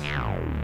Ow.